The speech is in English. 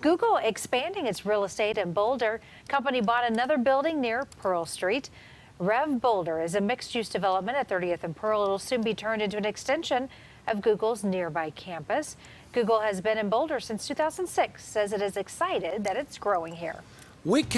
Google expanding its real estate in Boulder. Company bought another building near Pearl Street. Reve Boulder is a mixed-use development at 30th and Pearl. It'll soon be turned into an extension of Google's nearby campus. Google has been in Boulder since 2006, says it is excited that it's growing here. We can